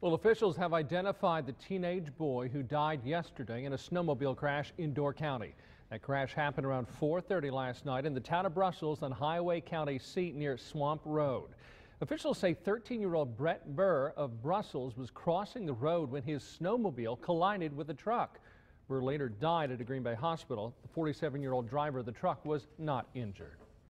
Well, officials have identified the teenage boy who died yesterday in a snowmobile crash in Door County. That crash happened around 4:30 last night in the town of Brussels on Highway County C near Swamp Road. Officials say 13-year-old Brett Burr of Brussels was crossing the road when his snowmobile collided with a truck. Burr later died at a Green Bay hospital. The 47-year-old driver of the truck was not injured.